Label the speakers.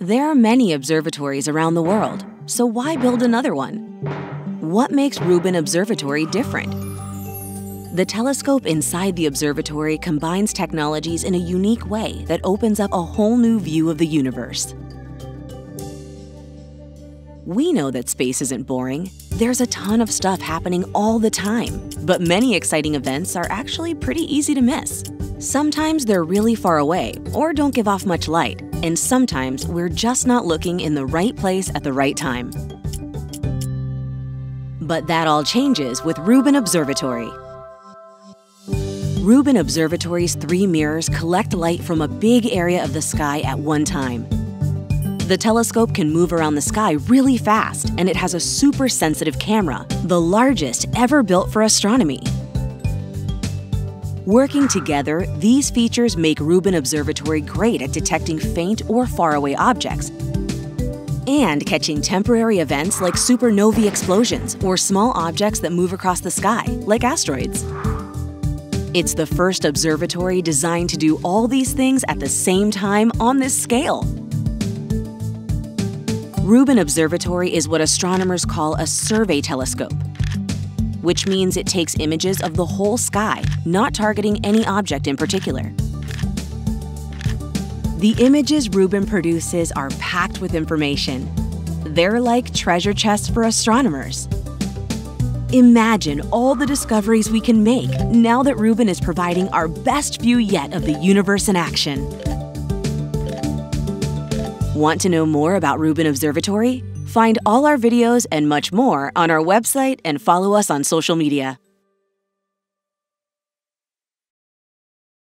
Speaker 1: There are many observatories around the world, so why build another one? What makes Rubin Observatory different? The telescope inside the observatory combines technologies in a unique way that opens up a whole new view of the universe. We know that space isn't boring. There's a ton of stuff happening all the time, but many exciting events are actually pretty easy to miss. Sometimes they're really far away or don't give off much light, and sometimes we're just not looking in the right place at the right time. But that all changes with Rubin Observatory. Rubin Observatory's three mirrors collect light from a big area of the sky at one time. The telescope can move around the sky really fast, and it has a super sensitive camera, the largest ever built for astronomy. Working together, these features make Rubin Observatory great at detecting faint or faraway objects and catching temporary events like supernovae explosions or small objects that move across the sky, like asteroids. It's the first observatory designed to do all these things at the same time on this scale. Rubin Observatory is what astronomers call a survey telescope, which means it takes images of the whole sky, not targeting any object in particular. The images Rubin produces are packed with information. They're like treasure chests for astronomers. Imagine all the discoveries we can make now that Rubin is providing our best view yet of the universe in action. Want to know more about Rubin Observatory? Find all our videos and much more on our website and follow us on social media.